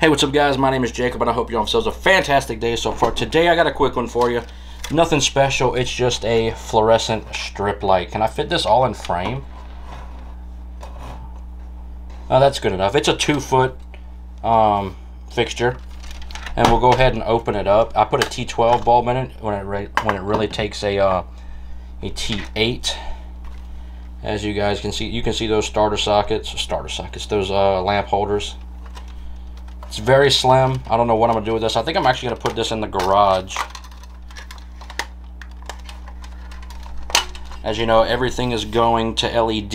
Hey, what's up, guys? My name is Jacob, and I hope you all have a fantastic day so far. Today, I got a quick one for you. Nothing special. It's just a fluorescent strip light. Can I fit this all in frame? Oh, that's good enough. It's a two-foot um, fixture, and we'll go ahead and open it up. I put a T12 bulb in it when it when it really takes a uh, a T8. As you guys can see, you can see those starter sockets, starter sockets, those uh, lamp holders it's very slim. I don't know what I'm going to do with this. I think I'm actually going to put this in the garage. As you know, everything is going to LED.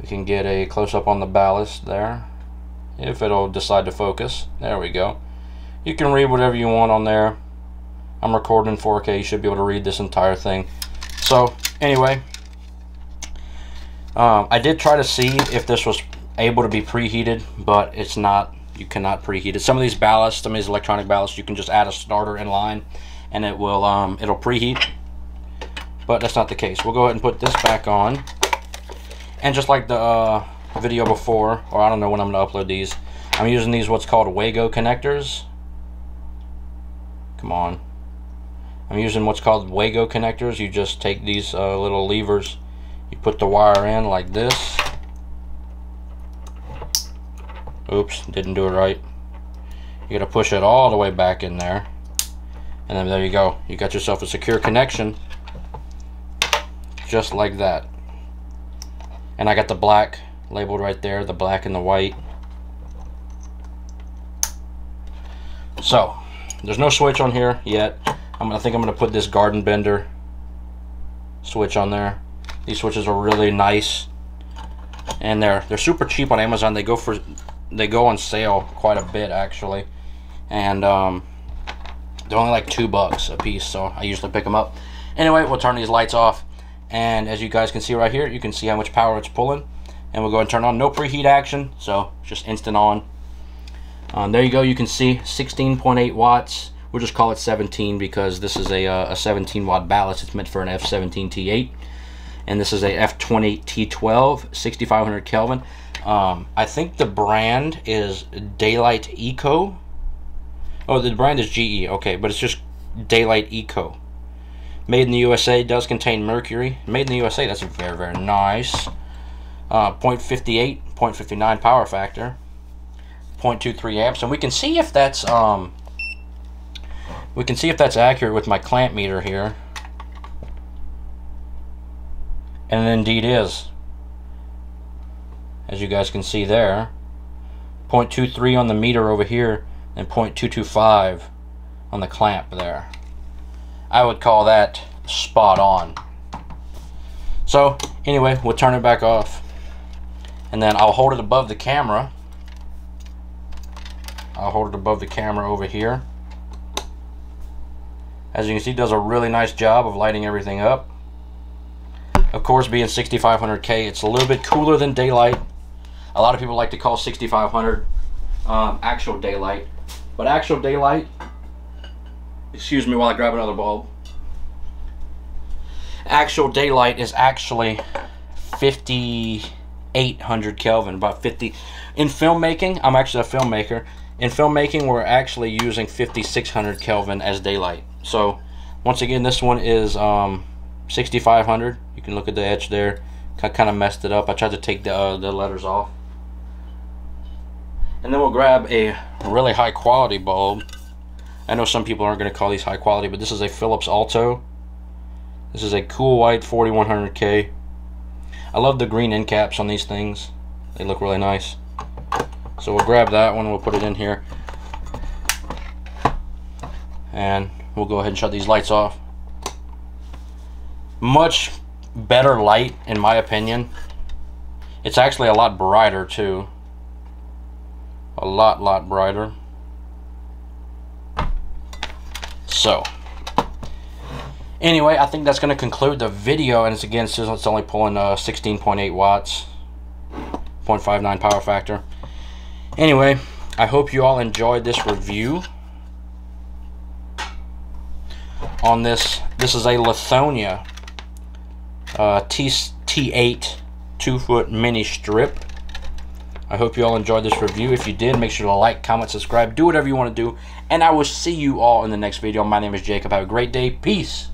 We can get a close-up on the ballast there. If it'll decide to focus. There we go. You can read whatever you want on there. I'm recording 4K. You should be able to read this entire thing. So, anyway. Um, I did try to see if this was able to be preheated, but it's not. You cannot preheat it. Some of these ballasts, some of these electronic ballasts, you can just add a starter in line, and it will um, it'll preheat. But that's not the case. We'll go ahead and put this back on, and just like the uh, video before, or I don't know when I'm gonna upload these, I'm using these what's called Wago connectors. Come on. I'm using what's called Wago connectors. You just take these uh, little levers, you put the wire in like this, Oops, didn't do it right. You gotta push it all the way back in there. And then there you go. You got yourself a secure connection. Just like that. And I got the black labeled right there, the black and the white. So, there's no switch on here yet. I'm, gonna think I'm going to put this Gardner Bender switch on there. These switches are really nice. And they're they're super cheap on Amazon. They go for they go on sale quite a bit actually. And um, they're only like two bucks a piece so I usually pick them up. Anyway we'll turn these lights off. And as you guys can see right here you can see how much power it's pulling. And we'll go and turn on. No preheat action so just instant on. Um, there you go. You can see 16.8 watts. We'll just call it 17 because this is a, uh, a 17 watt ballast. It's meant for an F17 T8 and this is a F20 T12 6500 Kelvin um, I think the brand is Daylight Eco. Oh, the brand is GE. Okay, but it's just Daylight Eco. Made in the USA does contain mercury. Made in the USA. That's very very nice. Uh, 0.58, 0.59 power factor. 0.23 amps, and we can see if that's um. We can see if that's accurate with my clamp meter here. And it indeed is. As you guys can see there 0.23 on the meter over here and 0.225 on the clamp there. I would call that spot on. So anyway we'll turn it back off. And then I'll hold it above the camera. I'll hold it above the camera over here. As you can see does a really nice job of lighting everything up of course being 6500K it's a little bit cooler than daylight a lot of people like to call 6500 um, actual daylight. But actual daylight, excuse me while I grab another bulb. Actual daylight is actually 5800 Kelvin, about 50. In filmmaking, I'm actually a filmmaker. In filmmaking, we're actually using 5600 Kelvin as daylight. So, once again, this one is um, 6500. You can look at the edge there. I kind of messed it up. I tried to take the, uh, the letters off. And then we'll grab a really high quality bulb. I know some people aren't going to call these high quality, but this is a Philips Alto. This is a cool white 4100K. I love the green end caps on these things. They look really nice. So we'll grab that one, we'll put it in here. And we'll go ahead and shut these lights off. Much better light, in my opinion. It's actually a lot brighter, too. A lot lot brighter. So anyway I think that's going to conclude the video and it's again it's only pulling 16.8 uh, watts 0.59 power factor. Anyway I hope you all enjoyed this review on this. This is a Lithonia uh, T T8 two foot mini strip I hope you all enjoyed this review. If you did, make sure to like, comment, subscribe, do whatever you want to do. And I will see you all in the next video. My name is Jacob. Have a great day. Peace.